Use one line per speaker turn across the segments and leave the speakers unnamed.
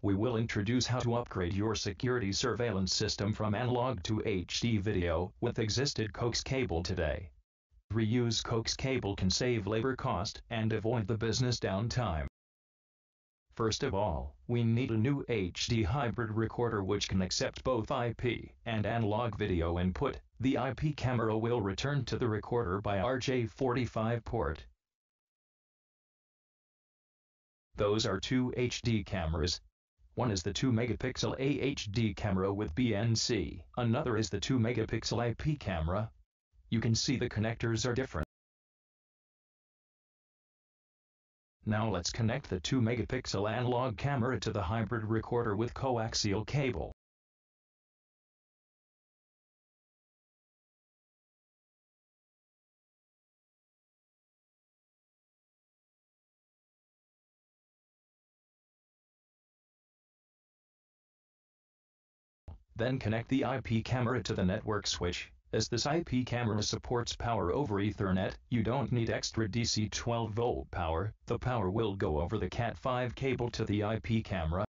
we will introduce how to upgrade your security surveillance system from analog to HD video with existed coax cable today. Reuse coax cable can save labor cost and avoid the business downtime. First of all, we need a new HD hybrid recorder which can accept both IP and analog video input. The IP camera will return to the recorder by RJ45 port. Those are two HD cameras. One is the 2 megapixel AHD camera with BNC, another is the 2 megapixel IP camera. You can see the connectors are different. Now let's connect the 2 megapixel analog camera to the hybrid recorder with coaxial cable. Then connect the IP camera to the network switch. As this IP camera supports power over Ethernet, you don't need extra DC 12 volt power, the power will go over the Cat5 cable to the IP camera.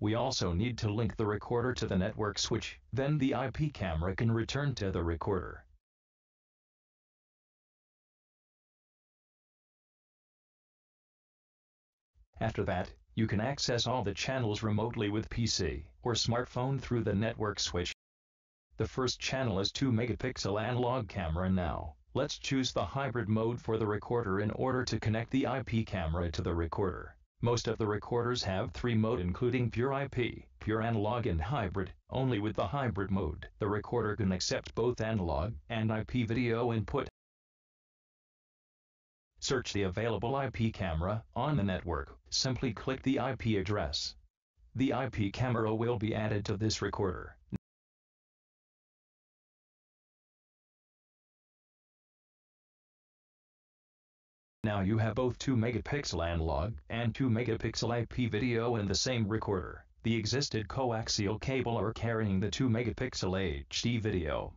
We also need to link the recorder to the network switch, then the IP camera can return to the recorder. After that, you can access all the channels remotely with PC or smartphone through the network switch. The first channel is 2 megapixel analog camera now. Let's choose the hybrid mode for the recorder in order to connect the IP camera to the recorder. Most of the recorders have three mode including pure IP, pure analog and hybrid. Only with the hybrid mode, the recorder can accept both analog and IP video input. Search the available IP camera on the network. Simply click the IP address. The IP camera will be added to this recorder. Now you have both 2 megapixel analog and 2 megapixel IP video in the same recorder. The existed coaxial cable are carrying the 2 megapixel HD video.